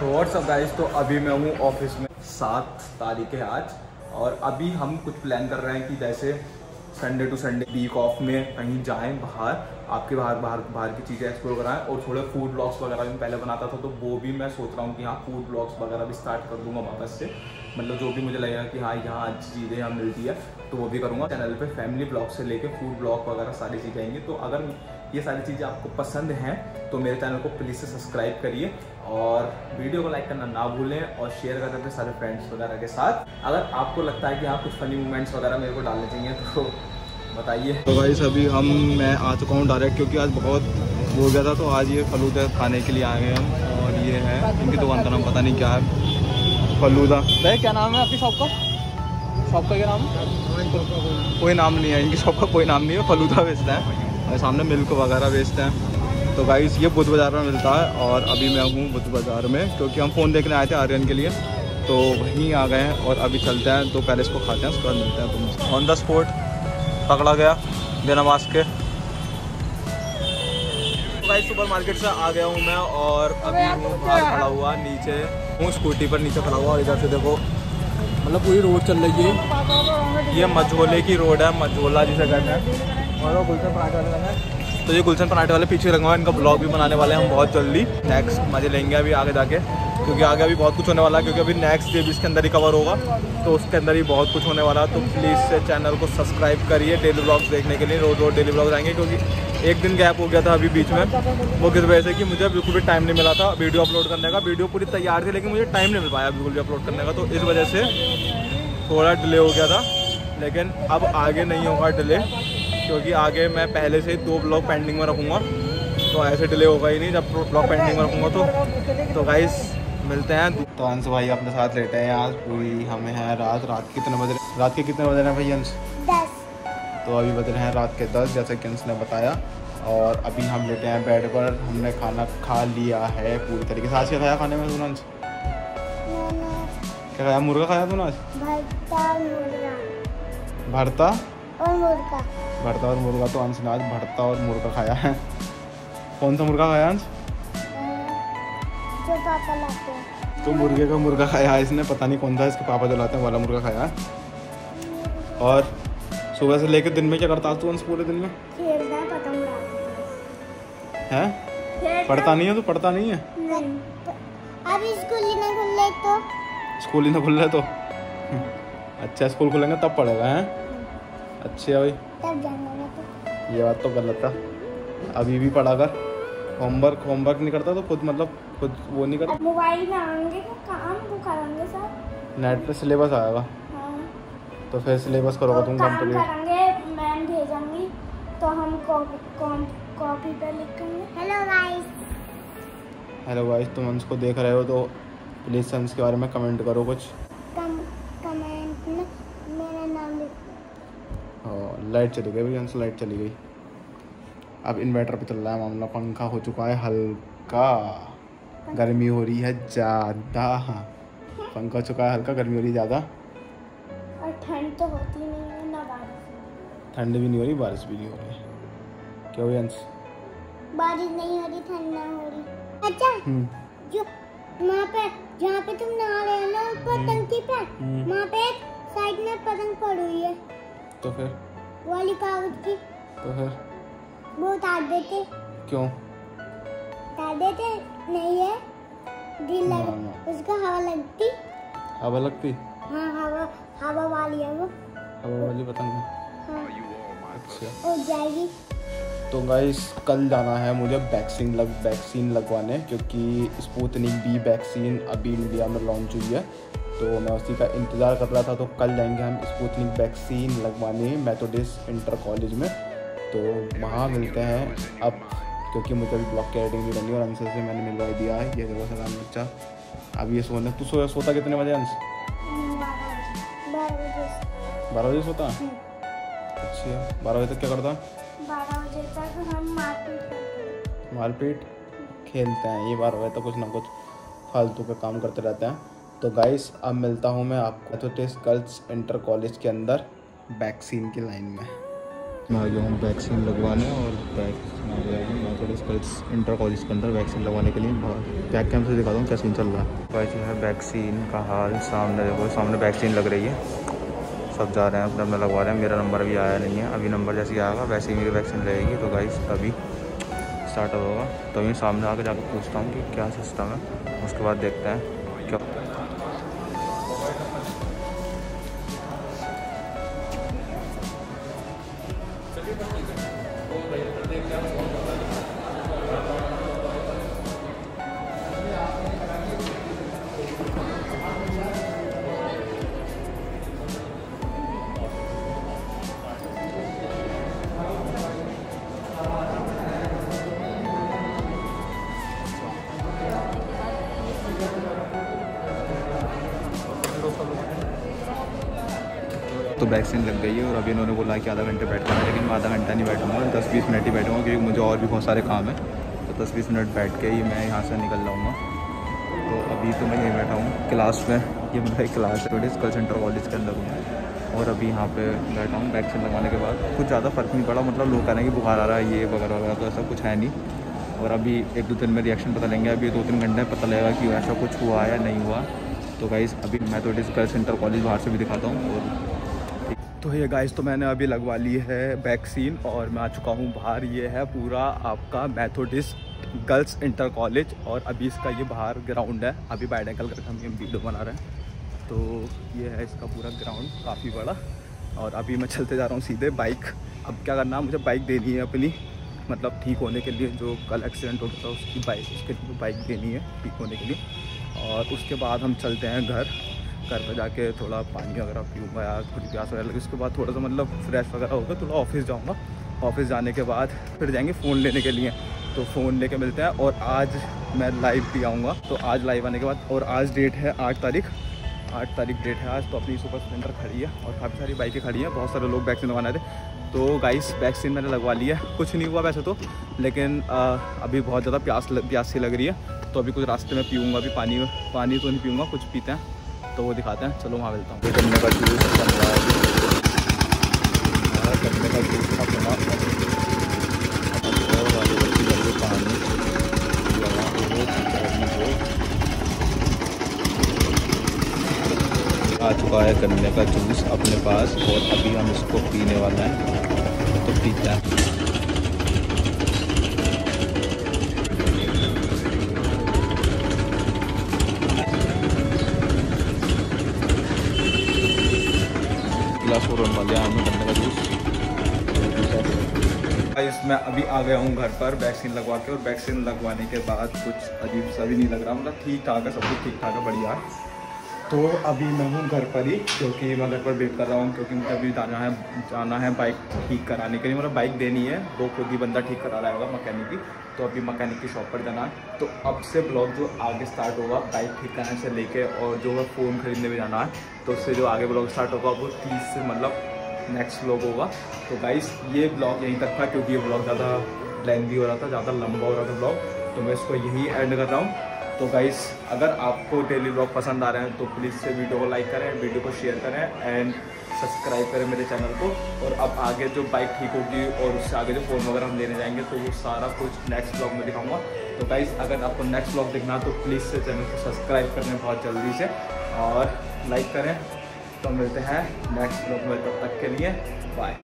तो WhatsApp guys तो अभी मैं हूँ ऑफ़िस में। सात तारीख है आज। और अभी हम कुछ प्लान कर रहे हैं कि जैसे Sunday to Sunday week off में कहीं जाएँ बाहर, आपके बाहर बाहर बाहर की चीज़ें एक्सप्लोर कराएँ और थोड़े फ़ूड ब्लॉग्स वगैरह भी पहले बनाता था तो वो भी मैं सोच रहा हूँ कि हाँ फ़ूड ब्लॉग्स वगैरह भी स्टार्ट कर दूँगा वापस से। मतलब जो भी मुझे लगेगा कि हाँ यहाँ अच्छी चीज़ें यहाँ मिलती है तो वो भी करूँगा। चैनल पे फैमिली ब्लॉग से लेके फ़ूड ब्लॉग वगैरह सारी चीज़ें आएँगी। तो अगर ये सारी चीज़ें आपको पसंद हैं तो मेरे चैनल को प्लीज़ से सब्सक्राइब करिए। और वीडियो को लाइक करना ना भूलें और शेयर कर अपने सारे फ्रेंड्स वगैरह के साथ। अगर आपको लगता है कि हाँ कुछ फनी मोमेंट्स वगैरह मेरे को डालने चाहिए तो बताइए। तो भाई अभी हम मैं आ चुका हूँ डायरेक्ट क्योंकि आज बहुत हो गया था तो आज ये फलूदा खाने के लिए आए हैं हम और ये है इनकी दुकान का नाम पता नहीं क्या है। फलूदा। भाई क्या नाम है आपकी शॉप का? शॉप का क्या नाम? है कोई नाम नहीं है इनकी शॉप का कोई नाम नहीं है फलूदा बेचता है। और सामने मिल्क वगैरह बेचते हैं। तो गाइस ये बुद्ध बाज़ार में मिलता है और अभी मैं हूँ बुध बाज़ार में क्योंकि हम फ़ोन देखने आए थे आर्यन के लिए। तो वहीं आ गए हैं और अभी चलते हैं तो पहले इसको खाते हैं उसके बाद मिलते हैं तुम ऑन द स्पॉट पकड़ा गया बिना मास्क के। भाई सुपर मार्केट से आ गया हूँ मैं और अभी हूँ बाहर खड़ा हुआ नीचे। हूँ स्कूटी पर नीचे खड़ा हुआ और इधर से देखो मतलब पूरी रोड चल रही है। ये मझोले की रोड है मझोला जिसे कहते हैं। और वो गुलशन पराठे वाले लगे तो ये गुलशन पराठे वाले पीछे हुआ इनका ब्लॉग भी बनाने वाले हैं हम बहुत जल्दी। नेक्स्ट मज़े लेंगे अभी आगे जाके, क्योंकि आगे अभी बहुत कुछ होने वाला है, क्योंकि अभी नेक्स्ट डे भी इसके अंदर ही कवर होगा तो उसके अंदर ही बहुत कुछ होने वाला है। तो प्लीज़ चैनल को सब्सक्राइब करिए डेली ब्लॉग्स देखने के लिए रोज रोज डेली ब्लॉग्स आएँगे, क्योंकि एक दिन गैप हो गया था अभी बीच में, वो किस वजह से कि मुझे बिल्कुल भी टाइम नहीं मिला था वीडियो अपलोड करने का। वीडियो पूरी तैयार थी, लेकिन मुझे टाइम नहीं मिल पाया बिल्कुल भी अपलोड करने का तो इस वजह से थोड़ा डिले हो गया था, लेकिन अब आगे नहीं होगा डिले क्योंकि आगे मैं पहले से ही दो ब्लॉग पेंडिंग में रखूँगा। तो ऐसे डिले होगा ही नहीं जब ब्लॉग पेंडिंग में रखूँगा तो। तो गाइस मिलते हैं। तो अंश भाई अपने साथ लेटे हैं आज पूरी हमें है रात। रात कितने बजे रात के कितने बजे हैं भाई अंश? तो अभी बज रहे हैं रात के दस जैसे कि अंश ने बताया। और अभी हम लेटे हैं बेड पर हमने खाना खा लिया है पूरी तरीके से। आज क्या खाया खाने में तूने अंश? क्या खाया? मुर्गा खाया तूने आज? भरता? और मुर्गा। भरता और मुर्गा तो अंश ने आज भरता और मुर्गा खाया है। कौन सा मुर्गा खाया अंश? जो पापा लाते हैं। तो मुर्गे का मुर्गा खाया है इसने पता नहीं कौन सा इसके पापा जो लाते हैं वाला मुर्गा खाया है। और सुबह से लेकर दिन में क्या करता तू अंश पूरे दिन में? है पढ़ता नहीं है तो? पढ़ता नहीं है? अभी स्कूल ही नहीं खुले तो। स्कूल ही ना खुल रहे तो? अच्छा स्कूल खुलेंगे तब पढ़ेगा हैं? अच्छा भाई। तो। ये बात तो गलत है। अभी भी पढ़ा कर। होमवर्क होमवर्क नहीं करता तो खुद मतलब खुद वो नहीं करता। मोबाइल में आएँगे तो काम वो करेंगे सब नेट पे सिलेबस आएगा। हाँ। तो फिर सिलेबस करोगा तो तुम काम कंप्लीट करेंगे मैम भेजेंगी। तो हम कॉपी पे लिखेंगे। हेलो गाइस हेलो गाइस तुम अंश को देख रहे हो तो प्लीज़ अंश के बारे में कमेंट करो कुछ कम कमेंट में मेरा नाम लिख हाँ लाइट चली गई भाई अंश लाइट चली गई। अब इन्वर्टर पे चल रहा है मामला पंखा हो चुका है हल्का। गर्मी हो रही है ज़्यादा। पंखा हो चुका है हल्का गर्मी हो रही है ज़्यादा। और ठंड तो होती नहीं है ना बारिश ठंड भी नहीं हो रही बारिश भी नहीं हो रही। क्या अंश बारिश नहीं हो रही ठंड ना हो रही। अच्छा हम्म, जो वहाँ पे जहाँ पे तुम नहा रहे हो ना ऊपर हम्म। टंकी पे हम्म। वहाँ पे साइड में पतंग पड़ी हुई है। तो फिर? वाली कागज़ की। तो फिर? वो उतार देते। क्यों? उतार देते? नहीं है। दिल लग ना। उसका हवा लगती। हवा लगती? हाँ हवा हवा वाली है वो। हवा वाली पतंग हाँ। अच्छा। उड़ जाएगी। तो गाइस कल जाना है मुझे वैक्सीन लग वैक्सीन लगवाने क्योंकि स्पुतनिक बी वैक्सीन अभी इंडिया में लॉन्च हुई है। तो मैं उसी का इंतज़ार कर रहा था तो कल जाएँगे हम स्पुतनिक वैक्सीन लगवाने मेथोडिस्ट इंटर कॉलेज में। तो वहाँ मिलते हैं अब क्योंकि मुझे अभी ब्लॉक की एडिटिंग भी करनी है और अंश से मैंने मिलवा दिया है। ये देखो सलाम बच्चा। अब ये सोने तू सो सोता कितने बजे अंश? बारह बजे सोता? हम्म। अच्छा बारह बजे तक क्या करता? बजे तक हम मारपीट खेलते हैं ये बारह बजे तक कुछ ना कुछ फालतू का काम करते रहते हैं। तो गाइस अब मिलता हूँ मैं आपको एथोटिस गर्ल्स इंटर कॉलेज के अंदर वैक्सीन की लाइन में। मैं आ गया हूँ वैक्सीन लगवाने और थोड़े इंटर कॉलेज के अंदर वैक्सीन लगवाने के लिए। बैक कैंप से दिखाता हूँ क्या सीन चल रहा है। भाई जो है वैक्सीन का हाल सामने देखो, सामने वैक्सीन लग रही है। सब जा रहे हैं, अपने अपना लगवा रहे हैं। मेरा नंबर अभी आया नहीं है। अभी नंबर जैसे ही आएगा, वैसे ही मेरी वैक्सीन रहेगी। तो गाइस अभी स्टार्ट होगा। तो अभी सामने आकर जाकर पूछता हूँ कि क्या सिस्टम है। उसके बाद देखते हैं। क्या तो वैक्सीन लग गई है और अभी इन्होंने बोला कि आधा घंटे बैठना है, लेकिन मैं आधा घंटा नहीं बैठूँगा, दस बीस मिनट ही बैठूँगा, क्योंकि मुझे और भी बहुत सारे काम है। तो दस बीस मिनट बैठ के ही मैं यहाँ से निकल जाऊँगा तो अभी तो मैं यहीं बैठा हूँ क्लास में। ये मेरा एक क्लास है, थोड़ी कल सेंटर कॉलेज के अंदर हूँ। और अभी यहाँ पे बैठा हूँ वैक्सीन लगवाने के बाद। कुछ ज़्यादा फ़र्क नहीं पड़ा मतलब लोग कह रहे हैं कि बुखार आ रहा है, ये वगैरह वगैरह तो ऐसा कुछ है नहीं। और अभी एक दो दिन में रिएक्शन पता लेंगे, अभी दो तीन घंटे में पता लगेगा कि ऐसा कुछ हुआ या नहीं हुआ। तो गाइज़ अभी मैं तो कल सेंटर कॉलेज बाहर से भी दिखाता हूँ और तो ये गाइस तो मैंने अभी लगवा ली है वैक्सीन और मैं आ चुका हूँ बाहर। ये है पूरा आपका मैथोडिस्ट गर्ल्स इंटर कॉलेज और अभी इसका ये बाहर ग्राउंड है। अभी बायोडेकल करके हम ये वीडियो बना रहे हैं। तो ये है इसका पूरा ग्राउंड काफ़ी बड़ा। और अभी मैं चलते जा रहा हूँ सीधे बाइक अब क्या करना मुझे बाइक देनी है अपनी। मतलब ठीक होने के लिए जो कल एक्सीडेंट हो गया था, उसकी बाइक उसके लिए बाइक देनी है ठीक होने के लिए। और उसके बाद हम चलते हैं घर। घर पर जाके थोड़ा पानी वगैरह पीऊँगा या थोड़ी प्यास वगैरह लगी उसके बाद थोड़ा सा मतलब फ्रेश वगैरह होगा थोड़ा ऑफ़िस जाऊँगा। ऑफ़िस जाने के बाद फिर जाएँगे फ़ोन लेने के लिए। तो फ़ोन लेके मिलते हैं और आज मैं लाइव भी आऊँगा। तो आज लाइव आने के बाद और आज डेट है आठ तारीख। आठ तारीख डेट है आज तो अपनी सुपर स्प्लेंडर खड़ी है और काफ़ी सारी बाइकें खड़ी हैं बहुत सारे लोग वैक्सीन लगवाने थे तो गाइस वैक्सीन मैंने लगवा ली है। कुछ नहीं हुआ वैसे तो लेकिन आ, अभी बहुत ज़्यादा प्यास प्यास सी लग रही है। तो अभी कुछ रास्ते में पीऊँगा अभी पानी पानी तो नहीं पीऊँगा कुछ पीते हैं। तो वो दिखाते हैं। चलो वहाँ मिलता हूँ। गन्ने का जूस बन रहा है। गन्ने का जूस का बना आ चुका है। गन्ने का जूस अपने पास और अभी हम इसको पीने वाले हैं। तो पीते हैं। गिलास और करने का जूस इसमें अभी आ गया हूँ घर पर वैक्सीन लगवा के और वैक्सीन लगवाने के बाद कुछ अजीब सा भी नहीं लग रहा। मतलब ठीक ठाक है, सब कुछ ठीक ठाक है, बढ़िया। तो अभी मैं हूँ घर पर ही, क्योंकि मैं घर पर वेट कर रहा हूँ, क्योंकि मुझे अभी जाना है जाना है बाइक ठीक कराने के लिए। मतलब बाइक देनी है, वो खुद ही बंदा ठीक करा रहा होगा मकैनिक की। तो अभी मकैनिक की शॉप पर जाना है। तो अब से ब्लॉग जो आगे स्टार्ट होगा बाइक ठीक कराने से लेके और जो है फ़ोन खरीदने में जाना है तो उससे जो आगे ब्लॉग स्टार्ट होगा, वो तीस से मतलब नेक्स्ट ब्लॉग होगा। तो गाइस ये ब्लॉग यहीं तक था, क्योंकि ये ब्लॉग ज़्यादा लेंदी हो रहा था, ज़्यादा लंबा हो रहा था ब्लॉग तो मैं इसको यही एंड कर रहा हूँ। तो गाइस अगर आपको डेली ब्लॉग पसंद आ रहे हैं तो प्लीज़ से वीडियो को लाइक करें वीडियो को शेयर करें एंड सब्सक्राइब करें मेरे चैनल को। और अब आगे जो बाइक ठीक होगी और उससे आगे जो फ़ोन वगैरह हम लेने जाएँगे तो वो सारा कुछ नेक्स्ट ब्लॉग में दिखाऊँगा। तो गाइस अगर आपको नेक्स्ट ब्लॉग देखना तो प्लीज़ से चैनल को सब्सक्राइब करें बहुत जल्दी से, और लाइक करें। तो मिलते हैं नेक्स्ट ब्लॉग में, तब तक के लिए बाय